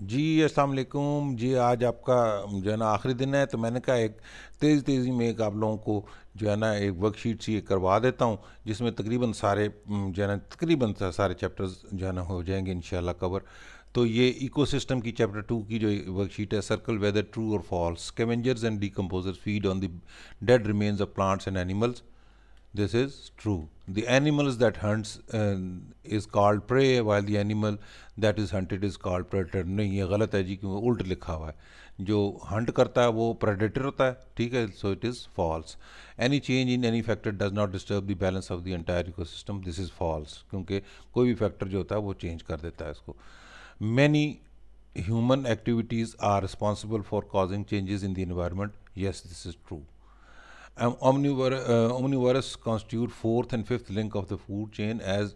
जी, अस्सलाम वालेकुम। जी, आज आपका जो है ना आखिरी दिन है तो मैंने कहा एक तेज़ी तेज़ी में एक आप लोगों को जो है ना एक वर्कशीट सी करवा देता हूँ, जिसमें तकरीबन सारे जो है ना तकरीबन सारे चैप्टर्स जो है ना हो जाएँगे इन कवर। तो ये इकोसिस्टम की चैप्टर टू की जो वर्कशीट है सर्कल वेदर ट्रू और false scavengers and decomposers feed on the dead remains of plants and animals this is true. The animals that hunts uh, is called prey while the animal that is hunted is called predator. नहीं ये गलत है जी क्योंकि उल्ट लिखा हुआ है जो हंट करता है वो प्रेडेटर होता है ठीक है so it is false any change in any factor does not disturb the balance of the entire ecosystem this is false क्योंकि कोई भी फैक्टर जो होता है वो चेंज कर देता है इसको many human activities are responsible for causing changes in the environment yes this is true Um, uh, omnivorous constitute fourth and fifth link of the food chain as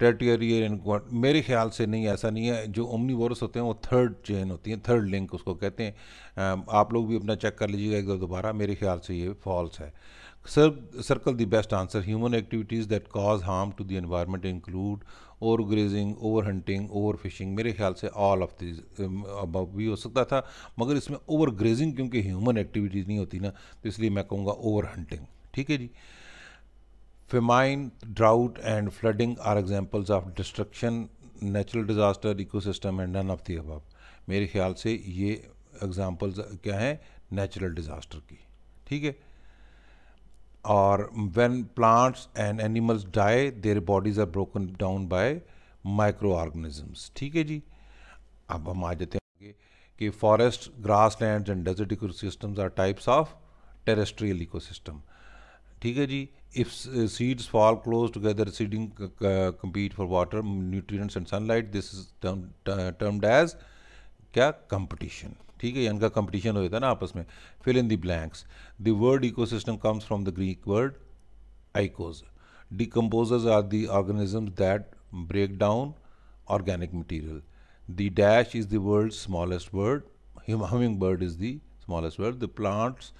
tertiary मेरे ख्याल से नहीं, ऐसा नहीं है। जो ओमनी होते हैं, वो थर्ड चेन होती है थर्ड लिंक उसको कहते हैं। um, आप लोग भी अपना चेक कर लीजिएगा एक दोबारा, मेरे ख्याल से ये फॉल्स है। Sir circle the best answer human activities that cause harm to the environment include over grazing over hunting over fishing मेरे ख्याल से ऑल ऑफ़ दिस भी हो सकता था, मगर इसमें ओवर ग्रेजिंग क्योंकि ह्यूमन एक्टिविटीज़ नहीं होती ना तो इसलिए मैं कहूँगा ओवर हंटिंग ठीक है जी? Famine drought and flooding are examples of destruction natural disaster ecosystem and none of the अब मेरे ख्याल से ये एग्ज़ाम्पल्स क्या हैं? नेचुरल डिज़ास्टर की, ठीक है? or when plants and animals die their bodies are broken down by microorganisms ठीक है जी अब हम आ जाते हैं आगे कि forest grass land and desert ecosystems are types of terrestrial ecosystem ठीक है जी if uh, seeds fall close together seeding uh, compete for water nutrients and sunlight this is termed, uh, termed as क्या competition ठीक है, इनका competition हो जाता ना आपस में। Fill in the blanks the word eco comes from the Greek word oikos decomposers are the organisms that break down organic material the dash is the world smallest word humming bird is the smallest bird the plants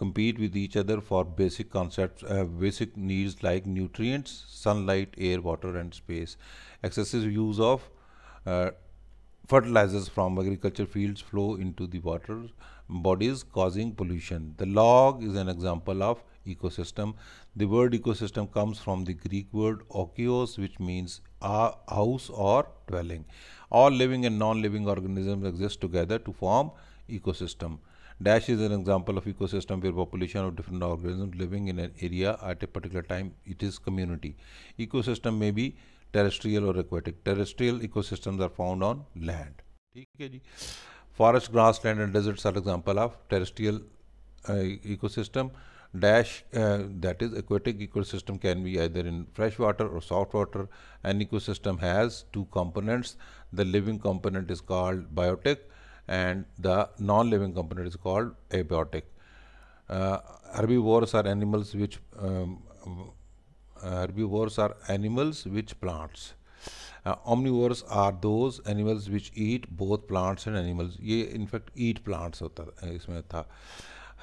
compete with each other for basic concept basic needs like nutrients sun light air water and space excessive use of fertilizers from agriculture fields flow into the water bodies causing pollution. The log is an example of ecosystem. The word ecosystem comes from the Greek word okios which means a house or dwelling. All living and non-living organisms exist together to form ecosystem. Dash is an example of ecosystem where population of different organisms living in an area at a particular time. It is community. Ecosystem may be terrestrial or aquatic. Terrestrial ecosystems are found on land. ठीक है जी forest grass land and desserts are example of terrestrial ecosystem dash uh, that is aquatic ecosystem can be either in fresh water or salt water an ecosystem has two components the living component is called biotic and the non-living component is called abiotic uh, herbivores are animals which um, herbivores are animals which plants uh, omnivores are those animals which eat both plants and animals ये in fact eat plants होता इसमें था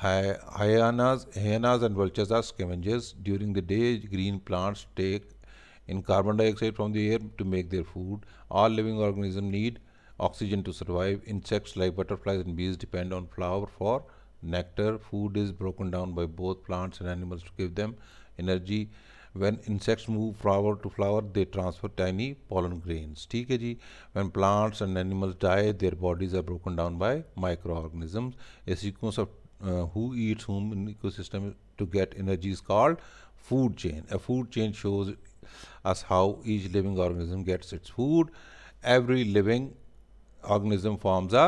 hyenas hyenas and vultures are scavengers during the day green plants take in carbon dioxide from the air to make their food all living organisms need oxygen to survive insects like butterflies and bees depend on flower for nectar food is broken down by both plants and animals to give them energy when insects move flower to flower they transfer tiny pollen grains ठीक है जी when plants and animals die their bodies are broken down by microorganisms a sequence of uh, who eats whom in ecosystem to get energy is called food chain a food chain shows us how each living organism gets its food every living organism forms a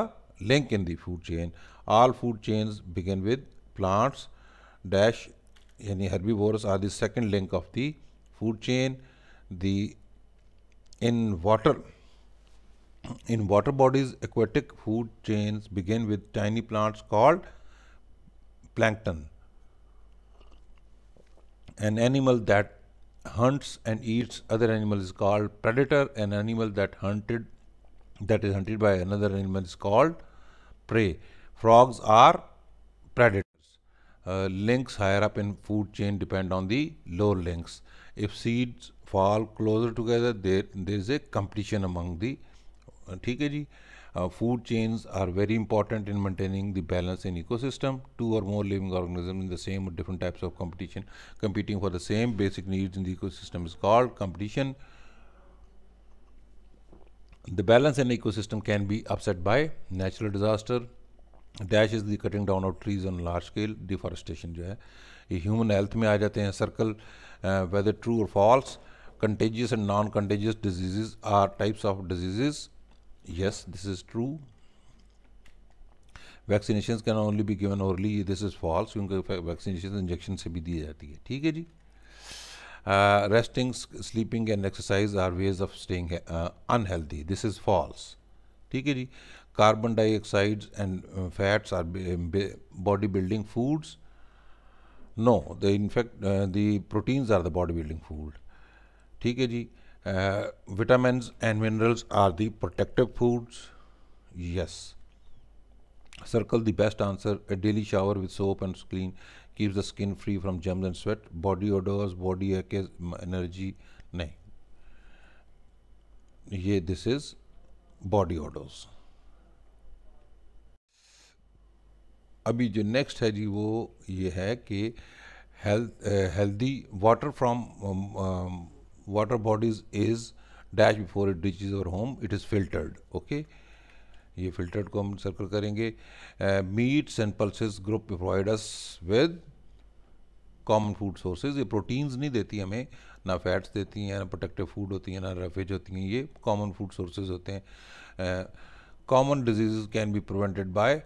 link in the food chain all food chains begin with plants dash any herbivores are the second link of the food chain the in water in water bodies aquatic food chains begin with tiny plants called plankton. An animal that hunts and eats other animals is called predator. An animal that hunted that is hunted by another animal is called prey. Frogs are predators uh, links higher up in food chain depend on the lower links. If seeds fall closer together, there, there is a competition among the ठीक है जी food chains are very important in maintaining the balance in ecosystem two or more living organisms in the same or different types of competition competing for the same basic needs in the ecosystem is called competition the balance in ecosystem can be upset by natural disaster dash is the cutting down of trees on large scale deforestation जो है, ये human health में आ जाते हैं circle whether true और false contagious and non contagious diseases are types of diseases yes this is true vaccination can only be given orally this is false क्योंकि vaccination injection से भी दी जाती है। ठीक है जी? Resting sleeping and exercise are ways of staying unhealthy this is false ठीक है जी? carbon dioxide and uh, fats are body building foods no the in fact uh, the proteins are the body building food ठीक है जी vitamins and minerals are the protective foods yes circle the best answer a daily shower with soap and clean keeps the skin free from germs and sweat body odors body aches energy नहीं ये this is body odors अभी जो next है जी, वो ये है कि health healthy water from water bodies is dash before it reaches our home it is filtered okay ये फिल्टर्ड को हम सर्कल करेंगे। Meats and pulses group provide us with common food sources ये प्रोटीन्स नहीं देती हमें, ना फैट्स देती हैं, ना प्रोटेक्टिव फ़ूड होती हैं, ना रेफेज होती हैं। ये कॉमन फ़ूड सोर्सेज होते हैं। Common disease can be prevented by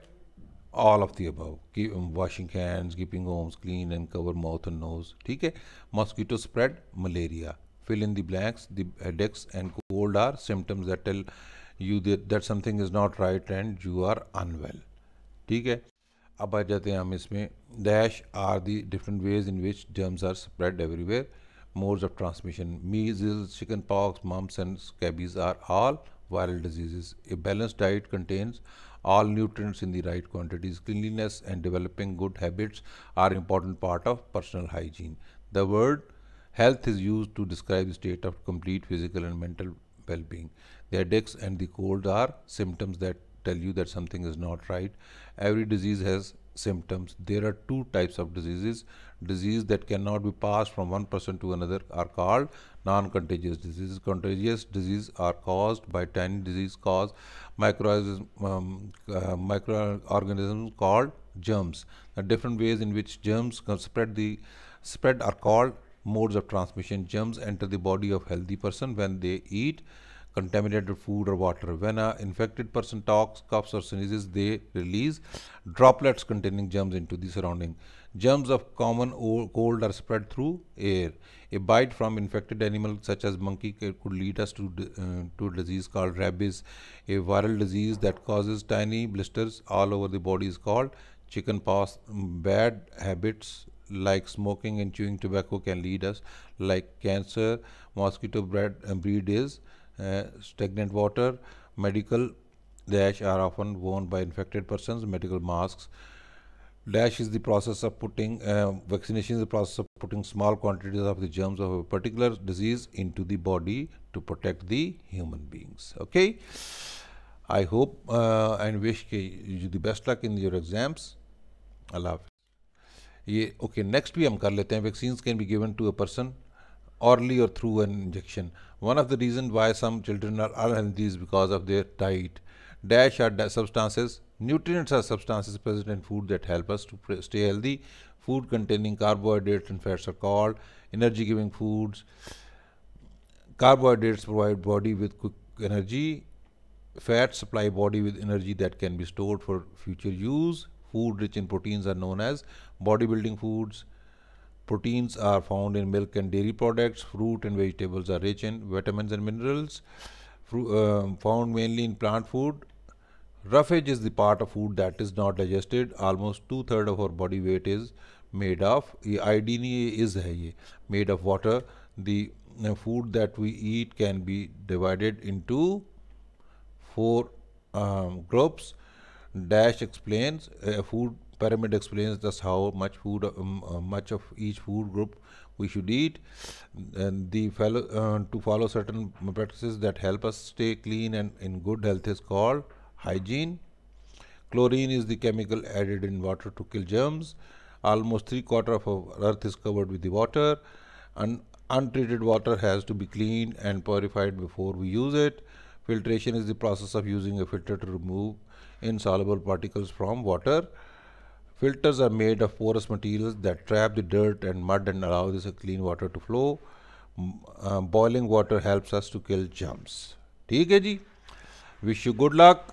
all of the above Keep, washing hands keeping homes clean and cover mouth and nose ठीक है mosquito spread malaria fill in the blanks the headaches and cold are symptoms that tell you that, that something is not right and you are unwell ठीक है अब आ जाते हैं हम इसमें dash are the different ways in which germs are spread everywhere modes of transmission measles chickenpox mumps and scabies are all viral diseases a balanced diet contains all nutrients in the right quantities cleanliness and developing good habits are important part of personal hygiene the word Health is used to describe the state of complete physical and mental well-being. The headaches and the cold are symptoms that tell you that something is not right. Every disease has symptoms. There are two types of diseases. Disease that cannot be passed from one person to another are called non-contagious diseases. Contagious diseases are caused by tiny disease cause microorganisms, um, uh, called germs. The different ways in which germs spread the spread are called modes of transmission. Germs enter the body of healthy person when they eat contaminated food or water. When an infected person talks, coughs or sneezes, they release droplets containing germs into the surrounding. Germs of common cold are spread through air. A bite from infected animal such as monkey could lead us to, uh, to a disease called rabies. A viral disease that causes tiny blisters all over the body is called chicken pox. Bad habits like smoking and chewing tobacco can lead us like cancer mosquito breed, uh, breed is stagnant water medical dash are often worn by infected persons medical masks dash is the process of putting uh, vaccination is the process of putting small quantities of the germs of a particular disease into the body to protect the human beings okay i hope uh, and wish you the best luck in your exams allah ये okay next भी हम कर लेते हैं vaccine can be given to a person orally or through an injection. One of the reasons why some children are unhealthy is because of their diet. Dash are substances. Nutrients are substances present in food that help us to stay healthy. Food containing carbohydrates and fats are called energy giving foods. Carbohydrates provide body with quick energy. Fats supply body with energy that can be stored for future use. Food rich in proteins are known as bodybuilding foods. Proteins are found in milk and dairy products. Fruit and vegetables are rich in vitamins and minerals. uh, found mainly in plant food. Roughage is the part of food that is not digested. Almost two thirds of our body weight is made of. Iodine is है made of water. The uh, food that we eat can be divided into four um, groups. Dash explains a food pyramid explains just how much food um, uh, much of each food group we should eat. And the fellow uh, to follow certain practices that help us stay clean and in good health is called hygiene. Chlorine is the chemical added in water to kill germs. Almost three quarter of our earth is covered with the water. And untreated water has to be cleaned and purified before we use it. Filtration is the process of using a filter to remove insoluble particles from water Filters are made of porous materials that trap the dirt and mud and allow this clean water to flow. Uh, boiling water helps us to kill germs. ठीक है जी wish you good luck